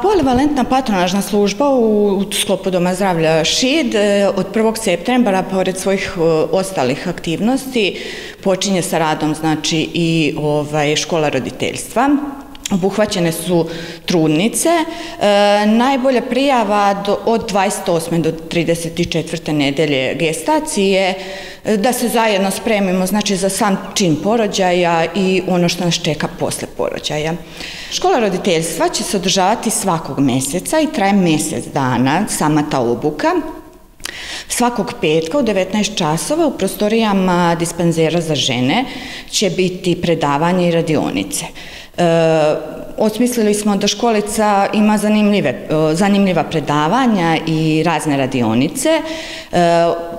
Polivalentna patronažna služba u sklopu Doma zdravlja ŠID e, od 1. septembra, pored svojih e, ostalih aktivnosti, počinje sa radom znači i ovaj, škola roditeljstva. Obuhvaćene su trudnice. E, najbolja prijava do, od 28. do 34. nedelje gestacije e, da se zajedno spremimo znači, za sam čin porođaja i ono što nas čeka posle porođaja. Škola roditeljstva će se održavati svakog meseca i traje mesec dana, sama ta obuka. Svakog petka u 19 časova u prostorijama dispenzera za žene će biti predavanje i radionice. E, osmislili smo da školica ima zanimljive, e, zanimljiva predavanja i razne radionice e,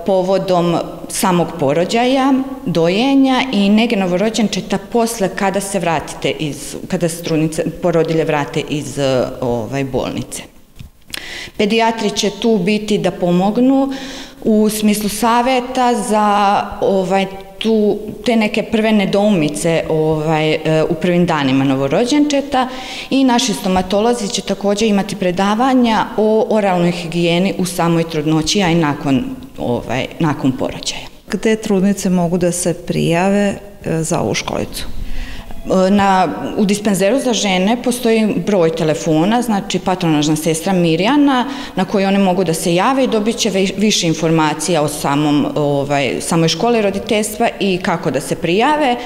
povodom samog porođaja, dojenja i nege novorođenčeta posle kada se vratite iz, kada se trudnice, porodilje vrate iz ovaj, bolnice. Pedijatri će tu biti da pomognu u smislu saveta za ovaj, tu, te neke prve nedoumice ovaj, e, u prvim danima novorođenčeta i naši stomatolozi će takođe imati predavanja o oralnoj higijeni u samoj trudnoći, a i nakon, ovaj, nakon porođaja. Gde trudnice mogu da se prijave e, za ovu školicu? Na, u dispenzeru za žene postoji broj telefona, znači patronažna sestra Mirjana, na koji one mogu da se jave i dobit će više informacija o samom, ovaj, samoj školi roditeljstva i kako da se prijave.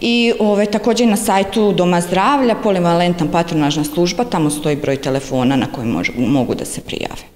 I ovaj, takođe na sajtu Doma zdravlja, polivalentna patronažna služba, tamo stoji broj telefona na koji mogu da se prijave.